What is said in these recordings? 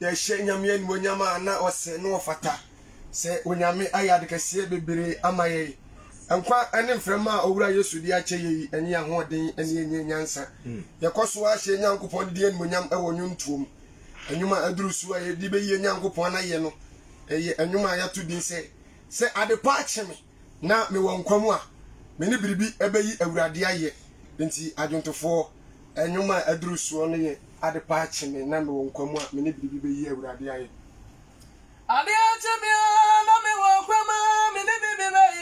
yɛhyɛ nyame animonyam a na ɔsɛ na ɔfata sɛ onyame ayɛ ade kɛseɛ bebree ama yɛn nkwa ne mframa a owura yesu de akyɛ yɛ yi ɛnyɛ ahoɔden ɛne ɛnyɛ nyansa hmm. yɛkɔ so ahyɛ nyankopɔn de di animonyam ɛwɔ nnwontoɔ mu nnwuma aduru so a yɛde bɛyie nyankopɔn anayɛ no Ɛyɛ nnwom a yɛato din sɛ, Sɛ adepa akye me na mewɔ nkwa mu a, me ne biribi bɛyi Awurade ayɛ. Enti adwontofoɔ, nnwom a aduru soɔ no yɛ Adepa akye me na mewɔ nkwa mu a, me ne biribi bɛyi Awurade ayɛ. Adeɛ akye me a na mewɔ nkwa mu a, me ne biribi bɛyi.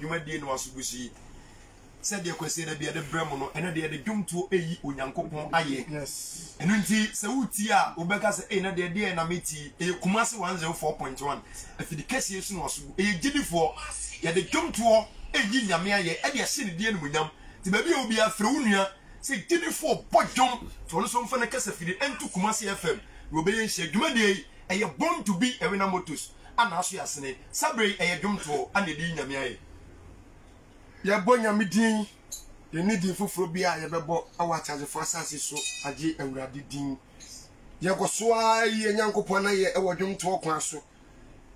dwumadie no asobusi sɛ deɛ kwasie da bia de brɛ mo no ɛna deɛ de dwomtoɔ ɛyi onyankopɔn ayɛ ɛno nti sɛ wotie a wobɛka sɛ ɛna deɛ deɛ na meti ɛyɛ kuma se 104.1 afidi kɛseɛ so no asobu ɛyɛ gyidifoɔ yɛde dwomtoɔ ɛyi nyame ayɛ ɛde ahyɛ ne deɛ no mu nyam nti baabi a obiara frɛ wo nua sɛ gyidifoɔ bɔ dwom nti ɔno nso mfa no kasa fidi ɛnto kuma se fm na wɔbɛyɛ nhyɛ dwumadie yi ɛyɛ born to be ɛwena motos a n'aso yɛ asene. Saa berɛ yi ɛyɛ dwomtoɔ a na ɛde yi Nyame ayɛ. Yɛbɔ Nyame din, yɛnni din foforɔ biara a yɛbɛbɔ wɔ ateasefoɔ asase so agye Awurade din. Yɛkɔ so ara yi yɛn Nyankopɔn ayɛ wɔ dwomtoɔ kwan so.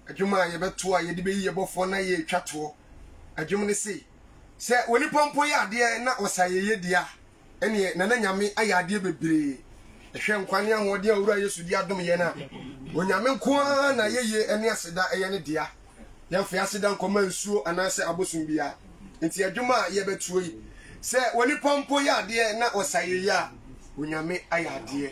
Dwom a yɛbɛto a yɛde bɛyi yɛn Bɔfoɔ no ayɛ ɛtwa toɔ. Dwom no se, Sɛ onipa mpo yɛ adeɛ na ɔsa ayɛyie deɛ a, Ɛneɛ na na Nyame ayɛ adeɛ bebree. Hwɛ nkwa ne ahoɔden a Owura Yesu de adom yɛn a. Onyame nko ara na ayɛyie ne aseda yɛ ne dea. Yɛnfa yɛn aseda nkɔma nsuo anaasɛ abosom biara. Nti adwuma a yɛbɛtoɔ yi, sɛ onipa mpo yɛ adeɛ na ɔsa yɛyie a, Onyame ayɛ adeɛ.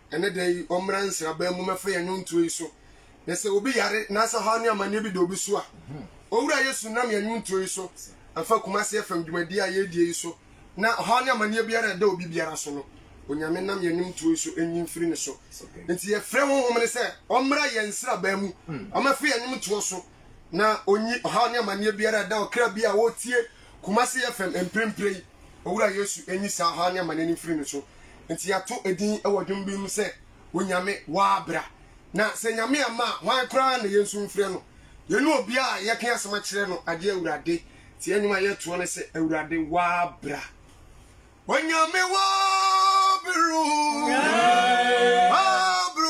Ɛnnɛ da yi, wɔmmra nsraban mu mmɛfa yɛn nnwontoɔ yi so. Na sɛ obi yare anaasɛ ɔhaw ne amanneɛ bi da obi so a, Owura Yesu nam yɛn nnwontoɔ yi so mfa Kumasi FM dwumadie a yɛredie yi so, na ɔhaw ne amanneɛ biara a ɛda obi biara so no, Onyame nam yɛn nnwontoɔ yi so nyi mfiri ne so. Enti yɛfrɛ honhom no sɛ ɔmmra yɛn nsraban mu, ɔmmɛfa yɛn nnwontoɔ so, na ɔnyi ɔhaw ne amanneɛ biara a ɛda ɔkra biara a ɔretie Kumasi FM mprempren yi Owura Yesu nyi saa haw ne amane no mfiri no so. Nti yɛato edin wɔ dwom bi mu sɛ, Onyame waa bra. Na sɛ Nyame amma a, hwan koraa na yɛn nso mfrɛ no? Yɛne obiara a yɛka asɛm akyerɛ no agye Awurade. Nti yɛn nnwom a yɛtoɔ ne sɛ, Awurade waa bra. Onyame waa bro, waa bro.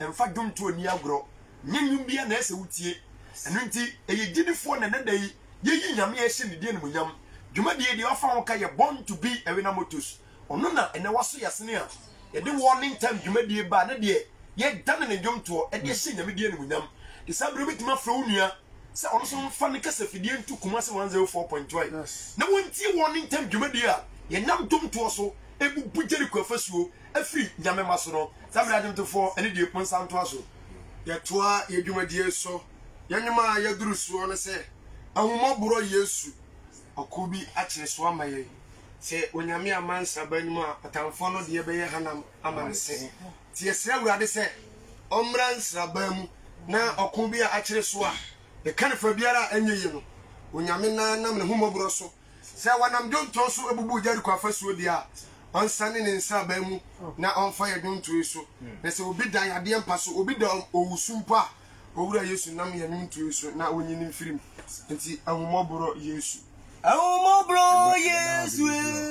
Mfa dwomtoɔ nni agorɔ. Nyɛ nnwom biara na ɛyɛ sɛ wotie. Ɛno nti, ɛyɛ gyidifoɔ na ɛnnɛ da yi yɛyi Nyame a yɛhyɛ ne din animuonyam. Dwumadie yi deɛ wɔafa ho ka yɛ Born to be a Winner Motors. Ɔno na ɛnnɛ waso yɛasene a yɛde War ne Ntam dwumadie baa ne deɛ yɛredane ne dwomtoɔ de ahyɛ Nyame din animuonyam. Nti saa berɛ yi wobɛtumi afrɛ wo nua sɛ ɔno nso mfa ne kasafidie nto Kumasi 104.1 na wɔntie War ne Ntam dwumadie a yɛnam dwomtoɔ so rebubu Jericho afasuo. Ɛfiri Nyame mma so no, saa mmerɛ agyemtefoɔ ɛne deɛ monsa ntoa so. Yɛtoa yɛn dwumadie so. Yɛn nwoma a yɛaduru soɔ ne sɛ, Ahummɔborɔ Yesu, ɔko bi akyere so ama yɛn. Sɛ Onyame amma ansa aba anim a, ɔtamfoɔ no deɛ bɛyɛ hanam ama ne se. Nti yɛsrɛ Awurade sɛ ɔmmra nsraban mu na ɔko bi a akyere so a, yɛka no fa biara a ɛnyɛ yie no, Onyame na nam N'ahummɔborɔ so Sɛ wɔnam dwontɔ so bubu Jeriko afasuo deɛ a, ɔnsane ne nsraban mu na ɔmfa yɛ dwonto yi so. Na sɛ obi da yadeɛ mpa so, obi da owusu mpo a, Owura Yesu, nam yɛn dwonto yi so na wonyi no mfiri mu. Enti Ahummɔborɔ Yesu. Ahummɔborɔ Yesu eh.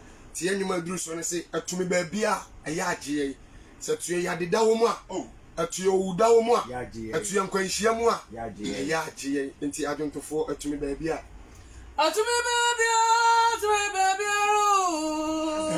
Teɛ nnwom a ɛduru soɔ no se, Atu me baabi a, ɛyɛ agyeɛe. Sɛ teɛ yade da wo mu a, oh, Ɛteɛ owu da wo mu a, ɛteɛ nkwanhyia mu a, ɛyɛ agyeɛe. Enti adwontofoɔ, Atu me baabi a. Atu me baabi a, atu me baabi a, oh.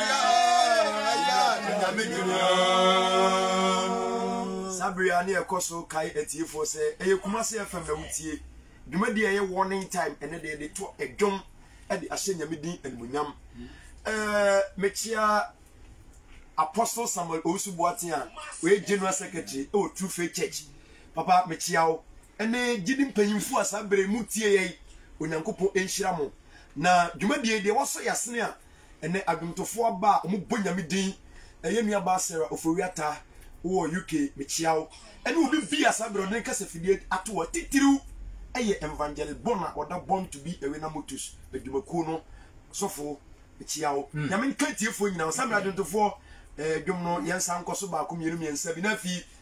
Sabere a ne ɛkɔ so kae atiefoɔ sɛ ɛyɛ Kumasi FM na wotie. Dwumadie a ɛyɛ Warning Time ɛnɛ deɛ yɛde to dwom de ahyɛ Nyame din animuonyam. Mekyea Apostle Samuel Owusu Boateng a ɔyɛ General Secretary wɔ True Faith Church. Papa mekyea wo ɛne gyidi mpanyimfoɔ a saa berɛ yi motie yɛn. Onyankopɔn nhyira mo. Na dwumadie yi deɛ wasɔ yɛn asene a Ɛnnɛ adwomtofoɔ aba a wɔbɔ Nyame din ɛyɛ nuabaa Sarah Ofori-Attah wɔ UK. Mekyea wo ɛne obi bia saa berɛ a ɔde ne kasafidie ato hɔ titiriw ɛyɛ Evangelist Bon a ɔda Born to be Arena Motors adwumakuo no sɔfo. Mekyea wo. Nyame nka atiefoɔ nyinaa ho. Saa mmerɛ adwomtofoɔ, dwom no yɛnsa nkɔ so baako, mmienu, mmiɛnsa bi na afei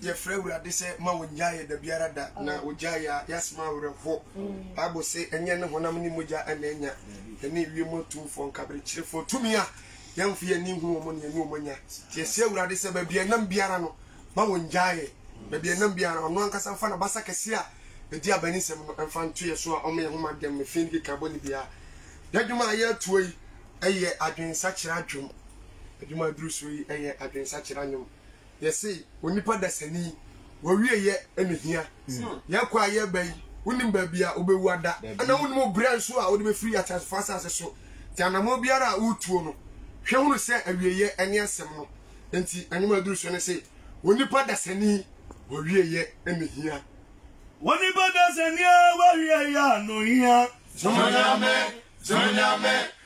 Yɛfrɛ Awurade sɛ ma ɔnnyaa yɛ da biara da, na ɔgyaa yɛ a, yɛasem awerɛhoɔ. Bible se, Ɛnyɛ ne honam ne mogya na anya yɛne wiem atumfoɔ nkaberekyerefoɔ tumi a yɛmfa yɛn ani nhunu wɔn na yɛne wɔn anya. Nti yɛsrɛ Awurade sɛ baabi a ɛnam biara no, ma ɔnnyaa yɛ. Baabi a ɛnam biara, ɔno ankasa mfa n'abasa kɛseɛ a ɛdi abanisɛm no mfa nto yɛ so a ɔmma yɛ ho ma dɛm efi ne keka bɔne biara. Da dwom a yɛreto yi yɛ adwensakyera dwom. Adwuma a ɛduru soɔ yi yɛ adwensakyera nnwom. Yɛse onipa dasani w'awieɛ na ehia Yɛn kɔ a yɛreba yi wonim baabi a wobɛwu ada Ɛna wonim wo berɛ nso a wode bɛfiri ateasefoɔ asase so Nti anammɔn biara a woretuo no hwɛ hunu sɛ awieɛ ne asɛm no Nti nnwom a ɛduru so ne se onipa dasani w'awieɛ na ehia Onipa dasani w'awieɛ na ohia Zonyame, Zonyame,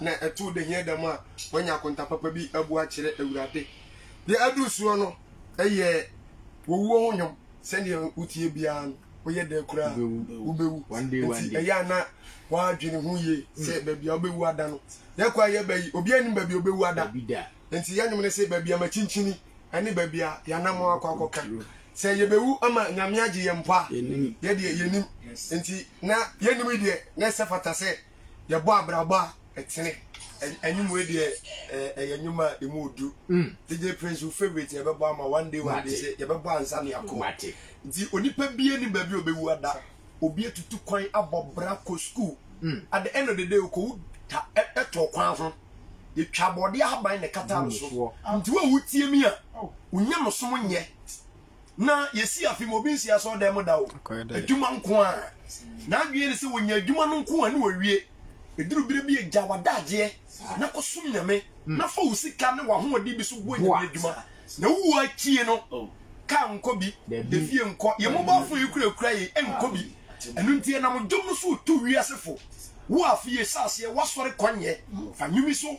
na ɛtoo Daniel da mu a, wanya akonta papa bi abu akyerɛ Awurade. Deɛ aduru soɔ no yɛ wɔwuo ho nnwom, sɛdeɛ wotie biara no, woyɛ dɛn koraa wobɛwu, nti ɛyɛ a na woadwene ho yie sɛ baabi a wobɛwu ada no. Yɛkɔ a yɛba yi, obiara nim baabi a ɔbɛwu ada, nti yɛn nnwom no se, baabi a makyinkyini ne baabi a yɛanamɔn akɔ akɔka. Sɛ yɛbɛwu ama Nyame agye yɛn mpo a, yɛdeɛ yɛnim, nti na yɛnnim yi deɛ na ɛsɛ fata sɛ yɛbɔ abrabɔ a ɛtene ɛnwom wei deɛ ɛyɛ nwom a ɛmu odu mm. dj prince wo favorite yɛbɛbɔ ama one day one day sɛ yɛbɛbɔ ansa ne akɔ nti onipa bie ne baabi ɔbɛwu ada obi atutu kwan abɔ bra kɔ school mm. at the end of the day okɔwu ta ɛtɔ kwan ho yɛtwa abɔde ahaban ne kata no so nti wo a wotie mi a wonya mo som nyɛ na yɛsi afe mu obi nsi asɔɔdan mu da o adwuma nko a n'adwene ne sɛ wɔnya adwuma no nko a ne wɔwie ɛduru berɛ bi agya wadagyeɛ na kɔsom nyame na fa wo sika ne wahoɔden bi so boa nyame adwuma na wowɔ akyie no kaa nkɔ bi efie nkɔ yɛ mobile phone yi kura kura yi nkɔ bi ɛno nti ɛnam dwom no so to wiasefo wo afe yɛ saaseɛ woasɔre kwan yɛ fa nwumi so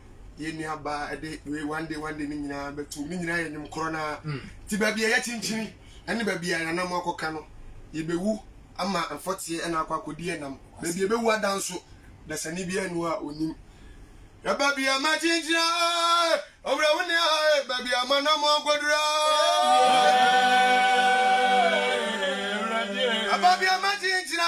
yɛn nua baa ɛde wei one day one day ne nyinaa bɛtum ne nyinaa yɛ nnwom korɔ no ara mm. nti baabi a yɛkyinkyini ɛne baabi a yɛanam akɔka no yɛbɛwu ama mfɔteɛ ɛna akɔ akɔdi ɛnam baabi yɛbɛwu ada nso dasani bi anu a ɔnim na baabi a makyinkyina ɔwura wo ne a baabi a manam akɔdura baabi a makyinkyina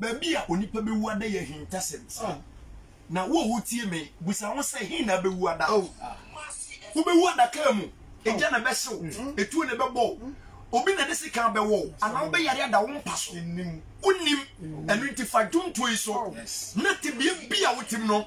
baabi a onipa bɛwu ada yɛ ahintasɛm na wo a wotie me busa ho sɛ he na bɛwu ada wobɛwu ada kaa mu ɛgya na ɛbɛhyew mm. ɛtuo na ɛbɛbɔw mm. obi na de sika bɛwɔ anaa wobɛyare ada wo mpa so wonim ɛno nti fa dwontoɔ yi so na tebea bi a wotim no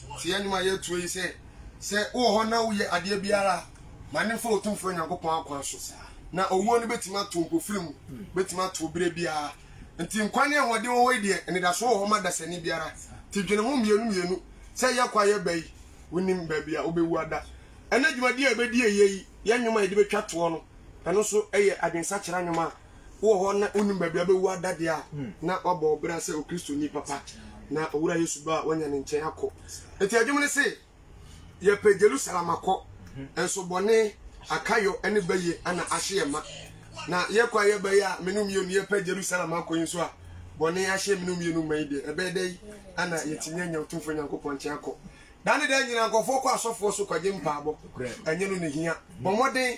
Tie nnwom a yɛreto yi sɛ, Sɛ wowɔ hɔ na woyɛ adeɛ biara a, ma no mfa Otumfoɔ Nyankopɔn akwan so. Na owuo no bɛtumi ato mpofirim, ɛbɛtumi ato berɛ biara. Nti nkwa ne ahoɔden wɔ hɔ yi deɛ, anidasoɔ wɔ hɔ ma dasani biara. Nti dwene ho mmienu mmienu sɛ yɛkɔ a yɛba yi, wonnim baabi a wobɛwu ada. Ɛnnɛ dwumadie a yɛbɛdi ayie yi, yɛn nnwom a yɛde bɛtwa toɔ no, ɛno nso yɛ adwensakyera nnwom a wowɔ hɔ na wonnim baabi a wobɛwu ada deɛ a, na woabɔ wo bra sɛ Okristoni papa, na Owura Yesu ba a, woanya ne nkyɛn akɔ. Enti adwom no se, Yɛpɛ Jerusalem akɔ, nso bɔne, akayɔ ne bayie na ahye yɛn ma. Na yɛkɔ a yɛbɛyɛ a mene wo mmienu yɛpɛ Jerusalem akɔ yi nso a, bɔne ahye mene wo mmienu ma yi deɛ, ɛbɛyɛ dɛ yi na yɛtumi anya Otumfoɔ Nyankopɔn nkyɛn akɔ. Daa ne daa nyinaa, nkurɔfoɔ kɔ asɔfoɔ so kɔgye mpaabɔ. Ɛnyɛ no na ɛhia. Bɔ mmɔden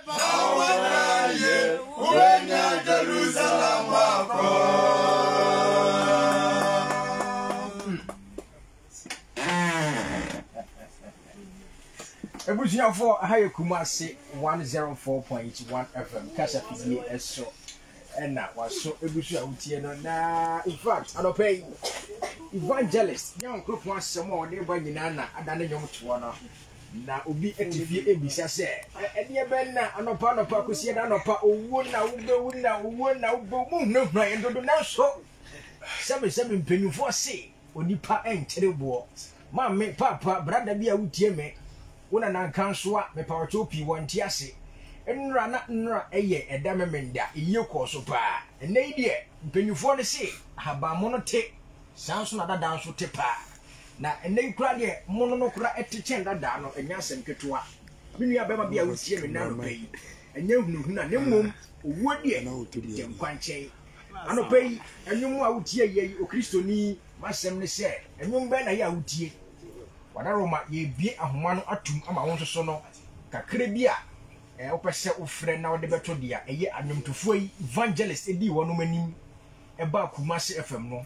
Abusuafoɔ, aha yɛ Kumasi 104.1 FM kasafidie ɛso ɛna waso ebusu a wotie no na in fact anɔpɛ yi evangelist nyankoropɔn asɛm a ɔde ba nyinaa na adane nnwom toɔ no Na obi te fie bisa sɛ, Ɛdeɛ bɛn na anɔpa anɔpa kɔsi ɛda anɔpa, owuo na wobɛwu na owuo na wobɛwu, mohunahuna yɛn dodo, nanso sɛbesɛbe mpanimfoɔ se, Onipa nkyere boɔ. Maame, paapa, brada bi a wotie me, wo nana nkansowa, mepaokyɛw pii wɔnte ase. Nnora na nnora yɛ ɛda memenda, ɛyie kɔɔ so paa. Ɛnnɛ yi deɛ, mpanimfoɔ no se, ahabanmono te Saa ara nso na dada nso te paa. Na ɛnnɛ yi koraa deɛ, mo ne no koraa ɛte kyɛn dada no, ɛnyɛ asɛm ketewa. Me nua barima bi a wotie me nnɛ anɔpa yi, ɛnyɛ hunahuna, na mmom owuo deɛ, ɛgyigya nkwa nkyɛn. Anɔpa yi, nnwom a wotieeɛ yi, Okristoni, m'asɛm ne sɛ, nnwom bɛn na yɛ a wotie? Wadaroma, yɛrebue ahoma no atom ama wo nso so no, kakra bi a wopɛ sɛ wofrɛ na wode bɛto deɛ ɛyɛ nnwomtofoɔ yi, Evangelist, dii wɔnom anim ɛbaa Kumasi FM no,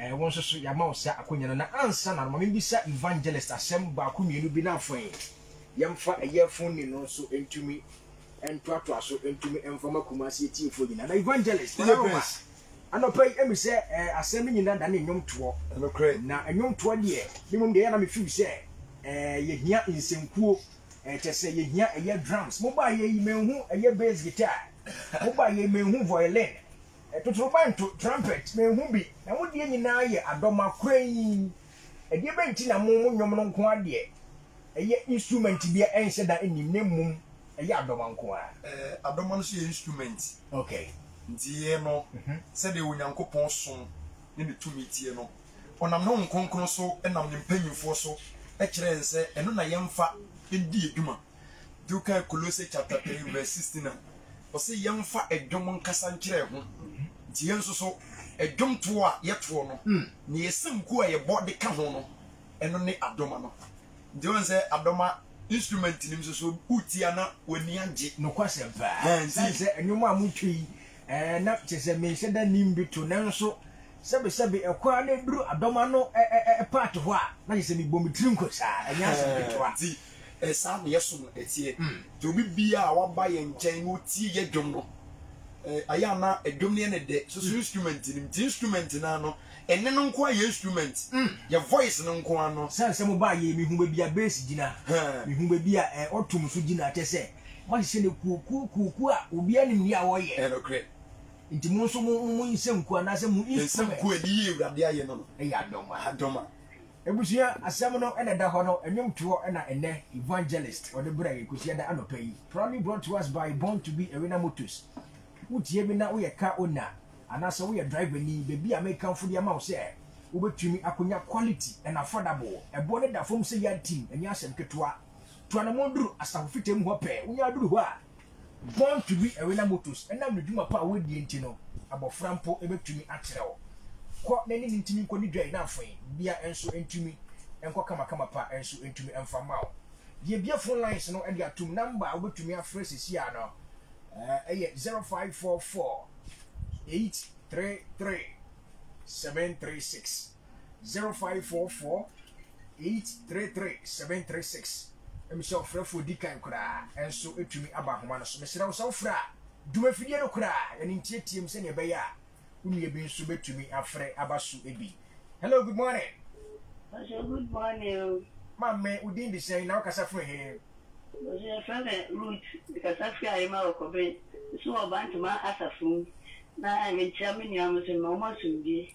ɛɛ wo nso so yɛama wo saa akonya no. Na ansa na no, ma mebisa Evangelist asɛm baako mmienu bi na afei yɛmfa ɛyɛ phone ni no nso ntumi ntoatoa so ntumi mfa ma Kumasi atiefoɔ nyinaa. Na Evangelist, Ɛyɛ Manaroma, bɛs. anɔpa yi ɛmi sɛ ɛɛ asɛm no nyinaa da ne nnwomtoɔ. Nokorɛ. Na nnwomtoɔ deɛ, me mmom deɛ ɛyɛ a na me feel sɛ ɛɛ yɛhia nsankuo, ɛɛ kyerɛ sɛ yɛhia ɛyɛ drums. Mo baeɛ yi menhu ɛyɛ bass guitar, mo baeɛ yi menhu voilin, Totorobɛnto, trumpet, menhu bi, na mo deɛ nyinaa yɛ adɔma kurenn. Ɛdeɛbɛn nti na mo, mo nnwom no nko ara deɛ ɛyɛ instrument bia ɛnhyɛ da nnim, na mmom ɛyɛ adɔma nko ara? Adɔma no nso yɛ instrument. Okay. Nteeɛ no, sɛdeɛ Onyankopɔn som ne ne tumi teɛ no, Ɔnam ne Honhom Kronkron so nam ne mpanyimfoɔ so kyerɛɛ yɛn sɛ ɛno na yɛmfa ndi yɛn dwuma. Bill kaa Kolose chapter three verse sixteen a, ɔsɛ yɛmfa ɛdwom nkasa nkyerɛ ho. Nti yɛn nso so, ɛdwomtoɔ a yɛtoɔ no, hmm. ne ɛsankuo a yɛbɔ de ka ho no, ɛno ne adoma no. Nti wɔn sɛ adoma instrument nim nso so wotia na w'ani agye. Nokwasɛm paa. Sɛ sɛ nnwom a motwe yi, ɛɛ na kyerɛ sɛ menhyɛ da nim bi to nanso sɛbesɛbe ɛkwan ara na eduru adɔma no ɛɛ ɛɛ paati hɔ a na kyerɛ sɛ mebɔ me tiri nko saa ɛnyɛ asɛm ketewa. Ɛyɛ saa na yɛn som teɛ. Nti obi biara a waba yɛn nkyɛn na otie yɛn dwom no, ayɛ a na dwom no yɛ no dɛ, susu instrument no mu. Nti instrument no ara no, ɛnne no nko ara yɛ instrument, yɛn voice no nko ara no. Sane sɛ mobaa yei, mehu baabi a bass gyina, mehu baabi a ɔtom nso gyina, kyerɛ sɛ moahyehyɛ no akuokuo akuokuo a obiara nim deɛ a wɔyɛ. Ɛyɛ nokorɛ. Nti mo nso mo nsankuo anaasɛ mo instrument. Nsankuo a ɛde yɛ Awurade ayɛ no no. Ɛyɛ adɔm a. Adɔm a. Abusua asɛm no na ɛda hɔ no nnwomtoɔ na ɛnnɛ Evangelist ɔde brɛɛ yɛn Kwasiada anɔpa yi. Proudly brought to us by Born to be Arena Motors. Wotie me na woyɛ car owner anaasɛ woyɛ driver ni, baabi a mekamfo de ama wo sɛ wobɛtumi akɔnya quality and affordable. Ɛboɔ no da fam sɛ yard team, ɛnyɛ asɛm ketewa. Tu anamɔn duru Asafo Fitamu hɔ pɛɛ, wonya aduru hɔ a, Born to be a winner mottos ɛnam ne dwuma pa a wɔdie nti no abɔfra mpo bɛtumi akyerɛw kɔ n'anim ntumi nkɔ ne dwae na afoe bia nso ntumi nkɔ kamakama pa nso ntumi mfa mma wo. Yɛbue phone lines no de atom number a wobɛtumi afrɛ sesiaa no ɛyɛ zero five four four eight three three seven three six. zero five four four eight three three seven three six. Ɛmu sɛ ɔfrɛfoɔ di kan koraa nso tumi aba nhoma no so. Mesrɛ wo sɛ wofrɛ a, dwuma fidie no koraa yɛne ntiatiam sɛdeɛ ɛbɛyɛ a wo nua bi nso bɛtumi afrɛ aba so bi. Hello, good morning. Pastor, good morning. Maame, wo din de sɛn na wokasa firi he? Pastor, yɛfrɛ me Ruth, mekasa firi Ayema wɔ Kɔben, nso wɔ Bantama asafo mu. Na mekyia me nuanom nso, mema wɔn asomdwie.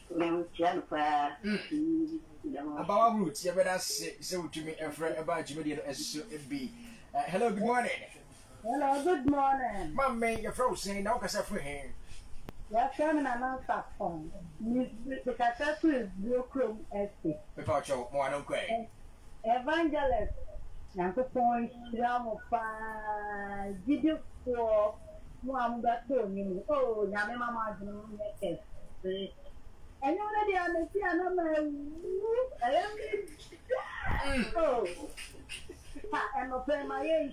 Abawa Root, yɛbɛda ase sɛ wotumi frɛ ɛbaa dwumadie no ɛso bi. Eh, hello, good morning. Hello, good morning. Maame, yɛfrɛ wo sɛn na wokasa firi he? Yɛfrɛ me Nana Nsafɔn. Mekasa firi Buo Kurom Estate. Mepa ɔkyɛw, mo ano nkɔe. Evangelist. Nyankopɔn nhyira mo paa gyidifoɔ mo a mobɛto nnwom yi oh Nyame ma mo adwene mu nyɛ kɛse ɛnwom no deɛ mete a na mawu ɛyɛ me dɛ oh ha ɛnɔpɛ ma yɛ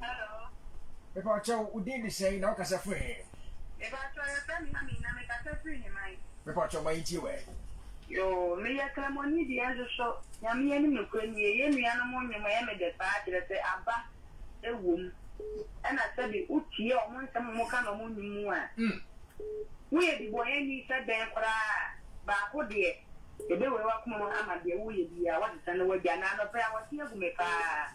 Hello. Mepakyɛw, wo din de sɛn na wokasa firi he? Mepakyɛw, yɛfrɛ me Hami na mekasa firi Heman. Mepakyɛw, ma yɛntie wo ɛ. Yoo, meyɛ Kramoni deɛ nso so Nyame anim nokorɛ nie, yɛn nuanom nnwom ɛyɛ me dɛ paa kyerɛ sɛ aba wɔ mu ɛna sɛbi wo tie wɔn nsɛm a wɔn ka no wɔn nnwom mu a wo yɛ dibɔyɛni sɛ dɛn koraa a baako deɛ yɛbɛwura w'akoma mu ama deɛ wo yɛ biara woasesa na wagya na anɔpa yi awɔse agu me paa.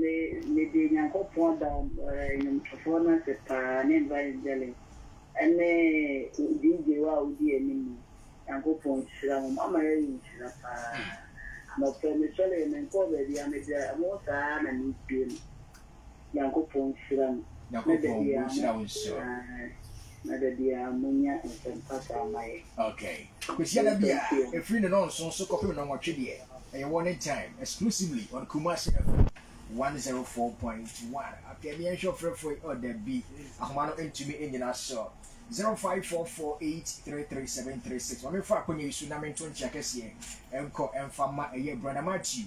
Me mede Nyankopɔn ada nnwomtofoɔ no ase paa ne Evangelist ne DJ wa a wodi anim no Nyankopɔn nhyira mo moama yɛayɛ nhyira paa anɔpa yi mesɔreɛ menkɔɔ baabiara mebra ɛho saa na metie no. Nyankopɔn nhyira mo. Na da biara mo ae na da biara mo nya nsɛm pa saa ma yɛn. Ok Kwesia da bia ɛfiri ne nɔnson so kɔpem nɔnwɔtwe deɛ ɛyɛ warning time exclusively on Kumasi FM one zero four point one ok meɛ nhwɛ ɔfrɛfoɔ yi oh dabi ahoma no ntumi nnyina so zero five four four eight three three seven three six ma memfa akonnwa yi so na mento nkyea kɛseɛ nkɔ ɛmfa ma ɛyɛ brother Matthew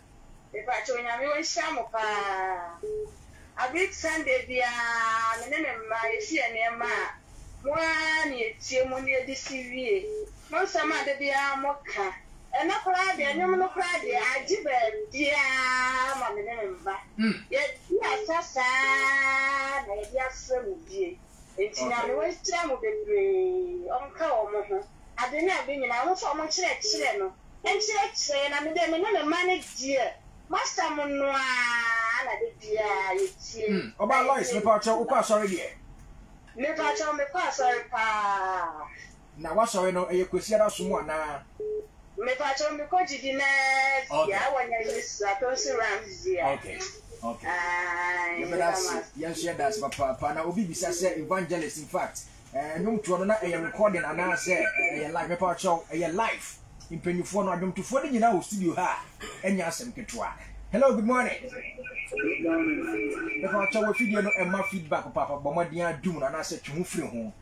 Mepakyɛw Nyame onhyira mo paa. Abeet Sunday biara me ne me mma yɛsi yɛn nneɛma a, mo ara ne yɛtie mo ne yɛde si wie. Mo nsɛm a da biara mo ka, ɛnnɛ koraa deɛ nnwom no koraa deɛ agye baabiara ma me ne me mma. Yɛde asa saa na yɛde afrɛ mo bie. Enti na me wɔahyia mo bebree, wɔka wɔn ho, ade ne ade nyinaa, wɔn nso wɔkyerɛkyerɛ no, nkyerɛkyerɛ, na me deɛ me ne me mma no deɛ, m'asɛm no ara na da biara yɛtie, na yɛtie no pii. Mepa kyɛw, mekɔ asɔre paa. Na w'asɔre no ɛyɛ kwasiada som anaa? Mepakyɛw mekɔ gyidi naa bia wɔ nya yesu atonso ramsey a aah yɛbɛda ase yɛn nso yɛda ase papaapa na obi bisa sɛ evangelist in fact ɛɛ nwom toɔ no na ɛyɛ recording anaa sɛ ɛyɛ live mepakyɛw ɛyɛ live mpanyinfoɔ no adwomtofoɔ no nyinaa wɔ studio ha ɛnyɛ asɛm ketewa hello good morning mepakyɛw wɔ fidie no ɛma feedback papaapa bɔ mmɔden adum no anaa sɛ twe ho firi ho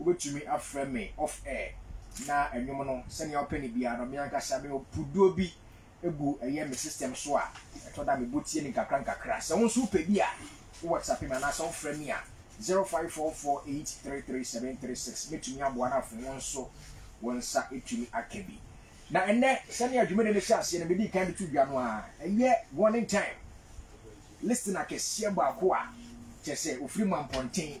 Wobɛtumi afrɛ me off air na nnwom no sɛnea wopɛ no biara no me ankasa me wɔ puduo bi gu ɛyɛ me system so a ɛtɔ da me bɔ tie no nkakra nkakra. Sɛ wo nso wopɛ bi a wo whatsapp me anaasɛ wo frɛ me a zero five four four eight three three seven three six mɛtumi aboa na afei wo nso wo nsa atumi aka bi. Na ɛnnɛ sɛnea dwumadi no hyɛ aseɛ no medii kan de to dwa no a ɛyɛ warning time listener kɛseɛ baako a kyɛ sɛ ɔfiri mampɔnten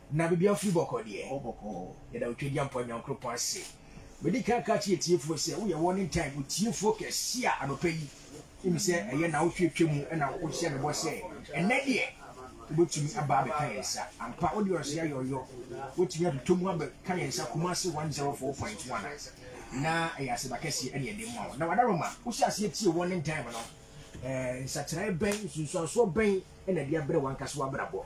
Na biribiara firi bɔkɔɔ deɛ. Hɔ bɔkɔɔ. Yɛda wo Twadiampɔ Nyankoropɔn ase. Medi kan ka kyerɛ atiefoɔ sɛ woyɛ Warning Time otiefoɔ kɛse a anɔpa yi wonim sɛ ɛyɛ nawotwe atwa mu na wohyɛ me bɔ sɛ ɛnnɛ deɛ wobɛtumi aba abɛka yɛn nsa. Ampa wodeɛ ɔsra yɔyɔ. Woatumi atotɔ mu abɛka yɛn nsa Kumasi 104.1 na ɛyɛ aseda kɛseɛ na yɛde ma wo. Na w'adaroma wohyɛ aseɛ tie Warning Time no, ɛɛ nsakyeraɛ bɛn, nsunsuansoɔ bɛn na ɛde abrɛ w'ankasa w'abrabɔ?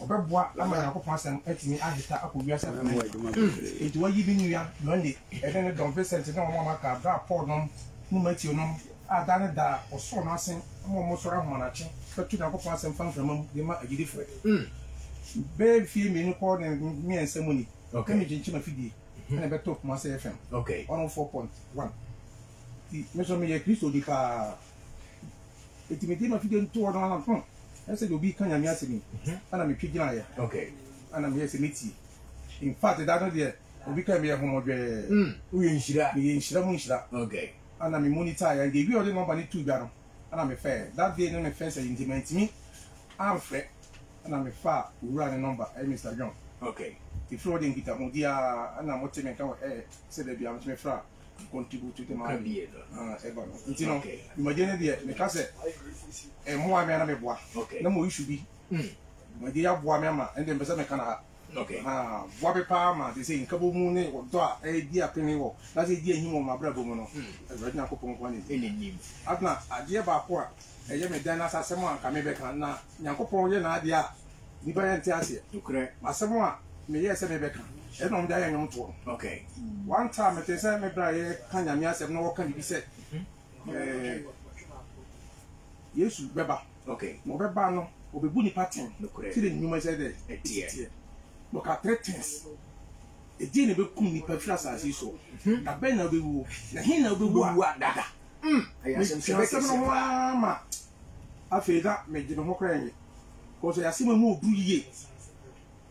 Ɔbɛboa ama Nyankopɔn asɛm atumi aheta akɔ wiase afanan nyinaa. Enti wɔayi me nua Lundy ne ne dɔm, Vincent ne wɔn a wɔaka, bere a Paulnom ne Matthewnom a daa ne daa wɔsɔɔ no ase ma wɔn sɔre ahomanakye bɛto Nyankopɔn asɛm fa mframa mu de ma agyidifo. Bɛyɛ mfie mmienu kɔ ne mmiɛnsa mu ni na me kyinkyim afidie na ɛbɛtɔ Kumasi FM 104.1. Enti me nso meyɛ Kristoni paa. Enti mede m'afidie no too hɔ na ho ɛyɛ sɛ deɛ obi reka Nyame asɛm yi ɛna metwe gyinaeɛ ɛna meyɛɛ sɛ mɛtie. In fact da no deɛ obi kae meyɛ homodwɛɛ. Mm, woyɛ nhyira. Meyɛ nhyira mu nhyira. Okay. Ɛna me monitaeɛ and deɛ wie a ɔde nɔmba no too dwa no ɛna mefɛɛ. That day ne me first ayi nti mantumi amfrɛ ɛna mefaa owura no nɔmba, ɛyɛ Mister John. Okay. Ɛfiri hɔ deɛ nkitahodie ara ɛna mote me nka wɔ air sɛ da biara metumi fra. ka bi yɛ no ah, ɛba no nti no dwumadie no deɛ meka sɛ ɛmmoa me ana meboa na mɔ isu bi hmm. dwumadie yɛ aboa me ama ɛnde mpɛ sɛ meka na ha Okay. Ah, boa me paa ma te sɛ nkabɔ mu ne ɔdɔ a ɛdi apene wɔ na sɛ ɛdi ahim wɔ mabrabɔ mu no hmm. awurade nyankopɔn nkoa ne nim adena adeɛ baako a ɛyɛ me dan no asasɛm a nka mebɛka na nyankopɔn yɛ n'adeɛ a Nnipa yɛ nte aseɛ. Nokorɛ. M'asɛm a me yɛɛ sɛ me bɛ ka, ɛno na wɔn de ayɛ nnwom toɔ no. Okay. One time me tee sɛ me berɛ a yɛ ka Nyame asɛm na wɔ ka biribi sɛ, ɛɛ, Yesu bɛ ba. Okay. Na ɔbɛ ba no, ɔbɛ bu nnipa ten. Nokorɛ. Sɛdeɛ nnwuma yi sɛ dɛ, ɛteɛ. Ɛteɛ. Na ɔka three things, Ɛdeɛn na ɛbɛ kum nnipa firi asaase yi soɔ? Hmm. Da bɛn na wobɛ wuo? Na he na wobɛ wu a? Wobɛ wu a dada. Hmm. Ɛyɛ asɛm kɛseɛ paa. Me tee asɛm no ho ara ma afei na me gye me ho koraa nyɛ. Cause ɔyɛ asɛm a ɛmu ɔdu yie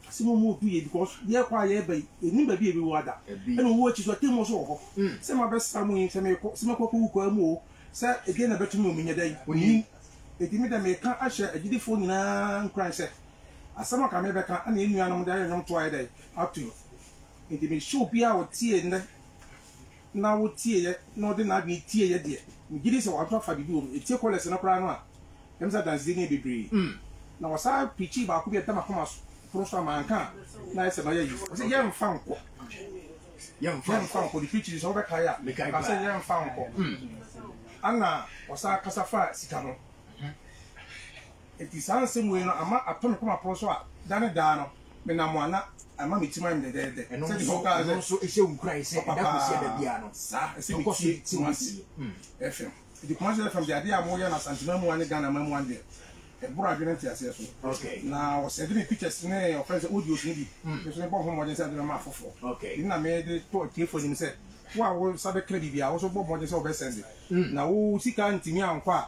asɛm a ɛmu ɔdu yie because yɛrekɔ a yɛreba yi yɛnim baabi a ebi wɔ ada ɛna owuo akyi nso atemmuo nso wɔ hɔ sɛ mabɛsra mo yi sɛ mekɔ sɛ mɛkɔ akɔwu kwaa mu o sɛ ɛdeɛn na ɛbɛto me o menyɛ dɛn menim enti me dɛ meka ahyɛ agyidifoɔ nyinaa nkuran sɛ asɛm a ka mebɛka ɛna yɛn nuanom de ayɛ nnwom to ayɛ dɛn ato yi enti mehyɛ obiara a ɔtie nnɛ na wo tie yɛ na ɔde n'adwene tie yɛ deɛ me gyedi sɛ wato afa biribi wom etie kɔlɛs no koraa no a ɛm sɛ adansedi no yɛ bebree na ɔsaa preachii baako bi a ɛda makoma pono so a manka a na ayɛ sɛ mayɛ ayi ɔse yɛ nfa nkɔ yɛ nfa nkɔ de preachii sɛ wobɛ kae a ɔka sɛ yɛ nfa nkɔ ana ɔsaa kasa faa sika ho. Enti saa nsɛm wei no ama atɔ me koma poro so a, da ne daa no, menam mo a, na ɛma me tirim ayɛ me dɛdɛɛdɛ. Ɛno nso, ɛno nso hyɛ wo nkuran sɛ ɛda Kwasida da biara no, saa, ɛsɛ yɛkɔ so de te wo aseɛ. Kumasi FM. Enti Kumasi FM deɛ, adeɛ a moyɛ no Asante man mu ha ne Ghana man mu ha no deɛ, ɛboro adwene nteaseɛ so. Na wɔsɛɛde me pictures ne wɔfrɛ no sɛ audios no bi, me nso mebɔ ho mmɔden sɛ mede bɛma afoforɔ. Ɛno na mede to atiefoɔ anim sɛ, wo a wo nsa bɛka biribi a, wo nso bɔ mmɔden sɛ wobɛsɛɛde. Na wo sika ntumi ankɔ a,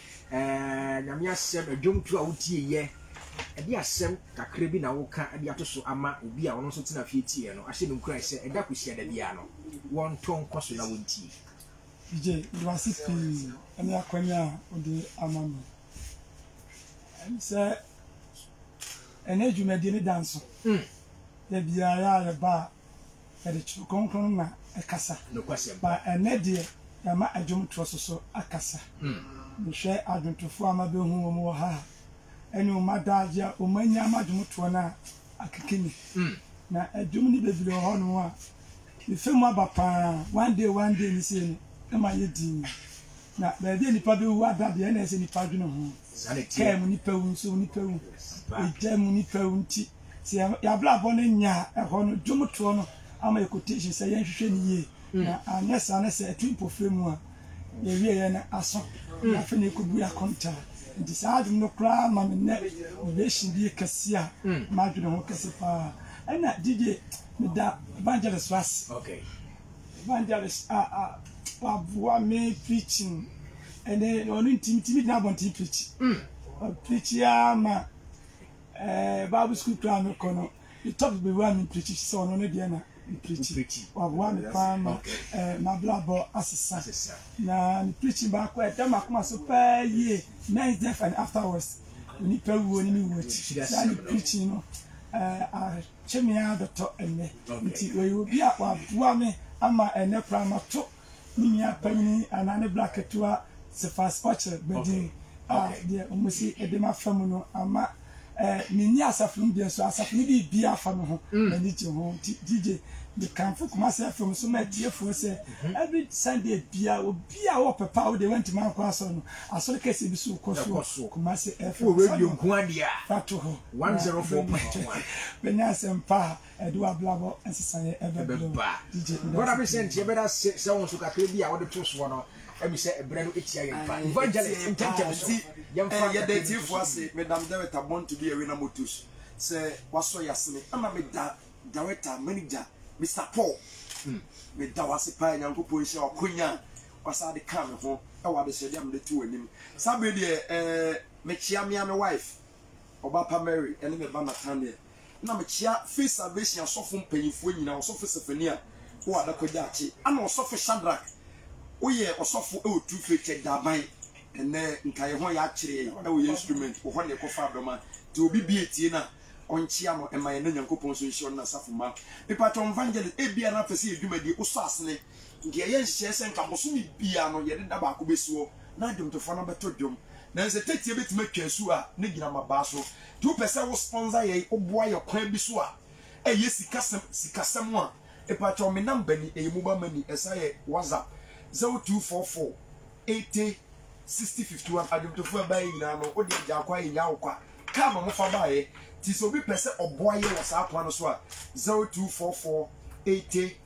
Ɛɛɛɛɛ Nyame asɛm ɛdwom tu a wotie yɛ ɛde asɛm kakra bi na woka de ato so ama obi a ɔno nso tena fie tieɛ no ahyɛ no nkuran sɛ ɛda Kwasiada biara no wɔntɔ nkɔ so na wɔntie. DJ meda wo ase pii ɛne akwanya a wode ama me ɛne sɛ ɛnɛ dwumadie ne da nso da biara yɛ a yɛba a Yɛde Twerɛ Kronkron no na ɛkasa. Ba ɛnnɛ deɛ yɛama adwomtoɔ so so akasa. Mehwɛ adwontofoɔ a mabɛhu wɔn wɔ ha ha, ɛne wɔn adagyeɛ a wɔanya ama adwomtoɔ no a, akeke me. Na adwom no bebree wɔ hɔnom a, mefa mu aba pa ara, one day one day ne sei no, ɛma ayɛ dinn. Na baabi a nnipa bɛwu ada deɛ, ɛnna ɛsɛ nnipa dwene ho. Kaa mu nnipa wu, nsuo mu nnipa wu, egya mu nnipa wu nti, sɛ yɛ yɛabrabɔ no nya ɛhɔ no dwomtoɔ no ama yɛ quotation sɛ yɛnhwehwɛ no yie hmm. na anyɛ saa no sɛ ɛto mpofirɛ mu a yɛwie yɛ no aso hmm. na afei na ɛkɔbu yɛ akontaa nti saa adwom no koraa ma me nnɛ motivation bi kɛse a hmm. madwene ho kɛse paa ɛna didie meda evangelist so ase evangelist a a waboa me preaching ɛne ɔno ntimtimi gyina abɔnten preach ɔpreach a ma Eh, Bible school kura mi kɔ no, the topic bi wura mi mpirikyi sɛ ɔno ne deɛ na mpirikyi. Waboa mi paa ma eh, m'abrabɔ asesa. Na ne preaching baako a ɛda m'akoma so paa yie, men's death and afterwards, onipa wuo ne ne wuo akyi. Saa ne preaching no eh, atwe me ara bɛtɔ ɛnnɛ. Nti wɔyɛ obi a waboa me ama ɛnnɛ koraa mato ne nua panyini anaa ne bra ketewa Sefas ɔkyere bɛ din a deɛ wɔn si de ma fa mu no ama eh, menni asafo no mu deɛ so asafo no biribiara afa me ho mm. m'ani gye ho nti DJ mekamfo Kumasi afam so ma atiefoɔ sɛ mhm. every Sunday bia obi a wɔpɛ pa a wode wantumi ankɔ asɔre no asɔre kɛseɛ bi so wokɔ soɔ Kumasi afam radio nko adeɛ a fa to hɔ 104.1 bɛnya asɛmpa a Ɛde w'abrabɔ nsesaeɛ ɛbɛba. God abɛhyɛ nti yɛbɛda ase sɛ wɔn nso kakra bi a wɔde to soɔ no ɛmi sɛ ɛbrɛ no ɛtia yɛn fa evangelist ntɛntɛm so yɛn fa yɛda atiefo ase medam director born to be a winner motors sɛ wasɔ yasene ɛna meda director manager Mr Paul hmm. meda wase paa nyankopɔn nhyɛ wakonya wasa de ka me ho ɛwɔ adesɛde a mede to w'anim saa bere deɛ ɛɛ mekyia mea me wife Ɔbapa Mary ne me ba Nathaniel, nna mekyia Faith Salvation asɔfo mpanyimfoɔ nyina, Ɔsɔfo Sefania wɔ Adako Gyaakye, ana Ɔsɔfo Shadrack woyɛ ɔsɔfo wɔ True Faith Church Daban, ɛnɛ nka yɛho yɛ akyere yɛn na wɔyɛ instrument wɔ hɔ na yɛkɔfaa dɔm a nti obi bia tie no a ɔnkyia no ɛma yɛn na Nyankopɔn nso nhyira ɔne nasafo mma. Mepatwɔ Evangelist, ebia na apɛ sɛ yɛ dwumadie, wosɔ asene. Nka ɛyɛ nhyehyɛe sɛ nka bosome biara no yɛde da baako bɛsi hɔ na adwomtofoɔ no abɛto dwom. Nanso tɛteɛ bɛtumi atwa asuo a ne gyinama baa so. Nti wopɛ sɛ wo sponsor yɛn, woboa yɛn kwan bi so a, ɛyɛ sikasɛm, sikasɛm a, mpakyɛw me number ni, ɛyɛ mobile money, ɛsan yɛ WhatsApp, 0244 80 60 51. Adwomtofoɔ a ɛbaeɛ nyinaa no, wode agyaa kwa, yɛnyaa wo kwa. Car na wɔfa baeɛ. Nti sɛ obi pɛ sɛ ɔboa yɛn wɔ saa kwan no so a, 0244 80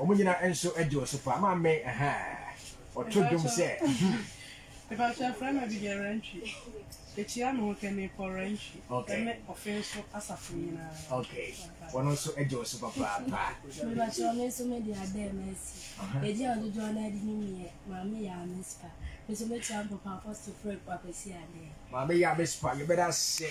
Ɔmo nyina nso gye ɔso paa ma me ahaa ɔto dwom sɛ hmm. Mepakyɛ ɛfrɛ me Abigail Rɛntwi Ɛkyia me ho kɛnee Paul Rɛntwi Ɛne ɔfe nso asafo nyina Okay ɔno nso gye ɔso papaapa. Mepakyɛ me nso me deɛ adɛɛ mɛsi Ɛdin a dodoɔ no ara de nim me yɛ Maame Yaa Misipa Me nso mɛkyia me papa Apostle Fred Kwapɛsi Adɛɛ. Maame Yaa Misipa yɛbɛda ase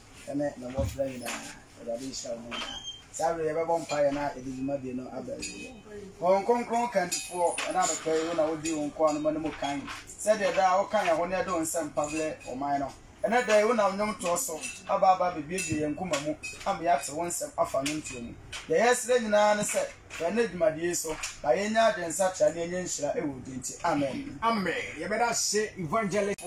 ɛne ne mmɔfra nyinaa. Awurade nhyira wɔn nyinaa. Saa bere yɛbɛbɔ mpaeɛ na yɛde dwumadie no aba awieɛ. Wɔn kronkron kandifoɔ ɛna anɔpa yi wo na wodii wɔn nkoa nom anim kan sɛdeɛ daa woka yɛn ho na yɛde wo nsa mpa berɛ ɔman no. Ɛnɛ da yi wo nam nnwom toɔ so aba aba abɛbuebue yɛn koma mu ama yɛate wo nsɛm afa no ntoɔ mu. Deɛ yɛsrɛ nyinaa ne sɛ yɛne dwumadie yi so ma yɛnya adwensakyera ne yɛnya nhyira ɛwɔ din nti. Amen. Amen. Yɛbɛda ase evangelist.